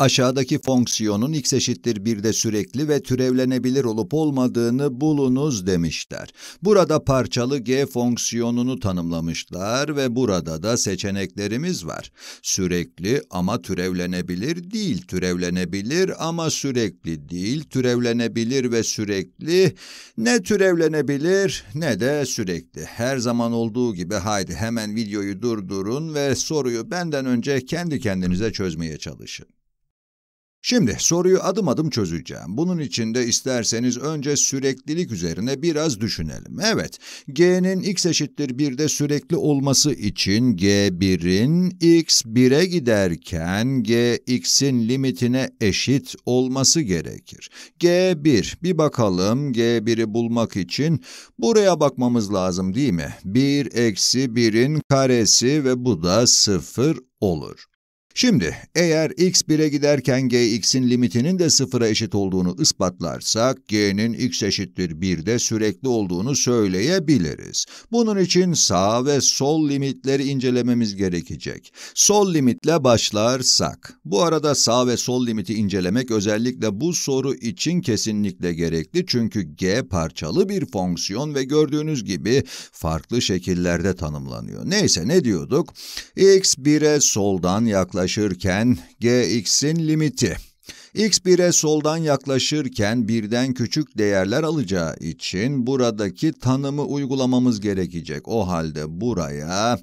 Aşağıdaki fonksiyonun x eşittir 1'de sürekli ve türevlenebilir olup olmadığını bulunuz demişler. Burada parçalı g fonksiyonunu tanımlamışlar ve burada da seçeneklerimiz var. Sürekli ama türevlenebilir değil, türevlenebilir ama sürekli değil, türevlenebilir ve sürekli, ne türevlenebilir ne de sürekli. Her zaman olduğu gibi haydi hemen videoyu durdurun ve soruyu benden önce kendi kendinize çözmeye çalışın. Şimdi soruyu adım adım çözeceğim. Bunun için de isterseniz önce süreklilik üzerine biraz düşünelim. Evet, g'nin x eşittir 1'de sürekli olması için g1'in x 1'e giderken gx'in limitine eşit olması gerekir. g1, bir bakalım g1'i bulmak için buraya bakmamız lazım değil mi? 1 eksi 1'in karesi ve bu da 0 olur. Şimdi eğer x 1'e giderken gx'in limitinin de sıfıra eşit olduğunu ispatlarsak, g'nin x eşittir 1'de sürekli olduğunu söyleyebiliriz. Bunun için sağ ve sol limitleri incelememiz gerekecek. Sol limitle başlarsak, bu arada sağ ve sol limiti incelemek özellikle bu soru için kesinlikle gerekli çünkü g parçalı bir fonksiyon ve gördüğünüz gibi farklı şekillerde tanımlanıyor. Neyse ne diyorduk? x 1'e soldan yaklaşık yaklaşırken gx'in limiti x 1'e soldan yaklaşırken birden küçük değerler alacağı için buradaki tanımı uygulamamız gerekecek. O halde buraya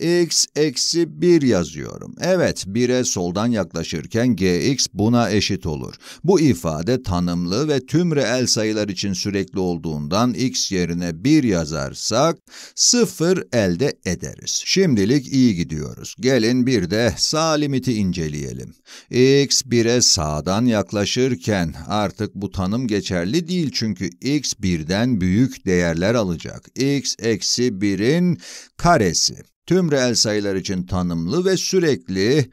x eksi 1 yazıyorum. Evet 1'e soldan yaklaşırken gx buna eşit olur. Bu ifade tanımlı ve tüm reel sayılar için sürekli olduğundan x yerine 1 yazarsak 0 elde ederiz. Şimdilik iyi gidiyoruz. Gelin bir de sağ limiti inceleyelim. x 1'e sağdan sağdan yaklaşırken artık bu tanım geçerli değil çünkü x birden büyük değerler alacak. x eksi 1'in karesi. Tüm reel sayılar için tanımlı ve sürekli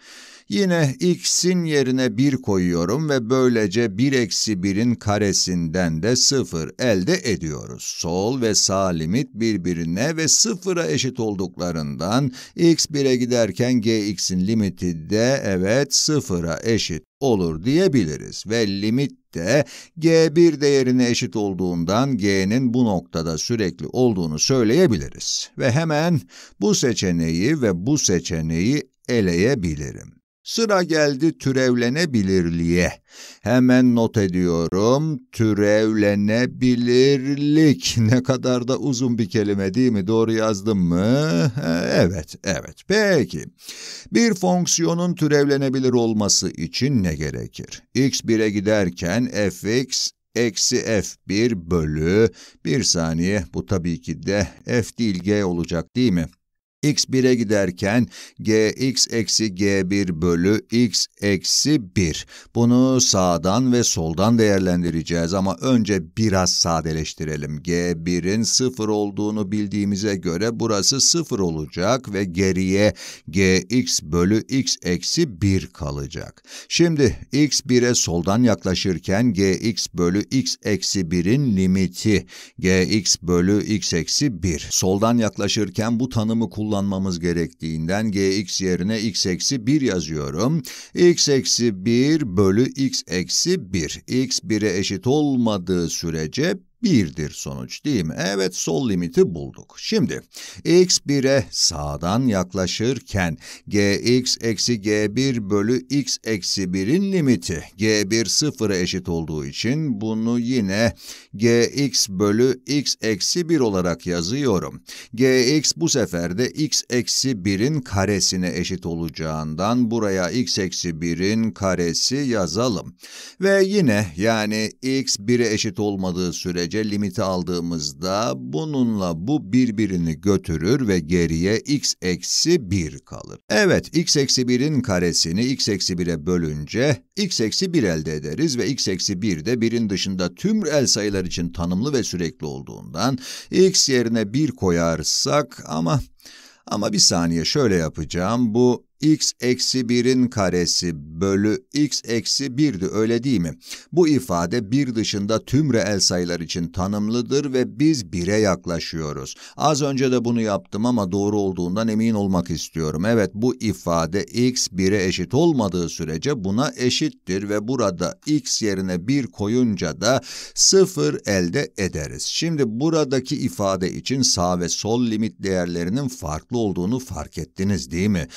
Yine x'in yerine 1 koyuyorum ve böylece 1 eksi 1'in karesinden de 0 elde ediyoruz. Sol ve sağ limit birbirine ve 0'a eşit olduklarından x 1'e giderken gx'in limiti de evet 0'a eşit olur diyebiliriz ve limit de g1 değerine eşit olduğundan g'nin bu noktada sürekli olduğunu söyleyebiliriz. Ve hemen bu seçeneği ve bu seçeneği eleyebilirim. Sıra geldi türevlenebilirliğe. Hemen not ediyorum. Türevlenebilirlik. Ne kadar da uzun bir kelime değil mi? Doğru yazdım mı? Evet, evet. Peki. Bir fonksiyonun türevlenebilir olması için ne gerekir? x 1'e giderken fx eksi f1 bölü, bir saniye bu tabii ki de f değil g olacak değil mi? X 1'e giderken gx eksi g1 bölü x eksi 1. Bunu sağdan ve soldan değerlendireceğiz ama önce biraz sadeleştirelim. g1'in 0 olduğunu bildiğimize göre burası 0 olacak ve geriye gx bölü x eksi 1 kalacak. Şimdi x 1'e soldan yaklaşırken gx bölü x eksi 1'in limiti gx bölü x eksi 1. Soldan yaklaşırken bu tanımı kullanıyoruz kullanmamız gerektiğinden gx yerine x eksi 1 yazıyorum. x eksi 1 bölü x eksi 1. x 1'e eşit olmadığı sürece 1'dir sonuç değil mi? Evet sol limiti bulduk. Şimdi x 1'e sağdan yaklaşırken gx eksi g1 bölü x eksi 1'in limiti g1 sıfıra eşit olduğu için bunu yine gx bölü x eksi 1 olarak yazıyorum. gx bu sefer de x eksi 1'in karesine eşit olacağından buraya x eksi 1'in karesi yazalım. Ve yine yani x 1'e eşit olmadığı sürece derece limiti aldığımızda bununla bu birbirini götürür ve geriye x eksi 1 kalır. Evet, x eksi 1'in karesini x eksi 1'e bölünce x eksi 1 elde ederiz ve x eksi 1 de 1'in dışında tüm reel sayılar için tanımlı ve sürekli olduğundan x yerine 1 koyarsak ama ama bir saniye şöyle yapacağım. Bu x eksi 1'in karesi bölü x eksi 1'di öyle değil mi? Bu ifade bir dışında tüm reel sayılar için tanımlıdır ve biz 1'e yaklaşıyoruz. Az önce de bunu yaptım ama doğru olduğundan emin olmak istiyorum. Evet bu ifade x 1'e eşit olmadığı sürece buna eşittir ve burada x yerine 1 koyunca da 0 elde ederiz. Şimdi buradaki ifade için sağ ve sol limit değerlerinin farklı olduğunu fark ettiniz değil mi?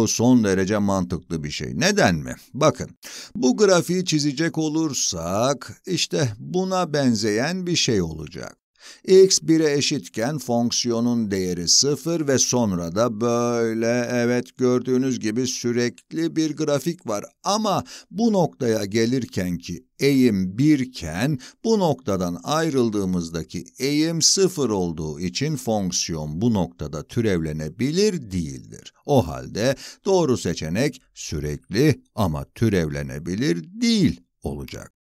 Bu son derece mantıklı bir şey. Neden mi? Bakın, bu grafiği çizecek olursak, işte buna benzeyen bir şey olacak x 1'e eşitken fonksiyonun değeri 0 ve sonra da böyle evet gördüğünüz gibi sürekli bir grafik var. Ama bu noktaya gelirken ki eğim 1 iken bu noktadan ayrıldığımızdaki eğim 0 olduğu için fonksiyon bu noktada türevlenebilir değildir. O halde doğru seçenek sürekli ama türevlenebilir değil olacak.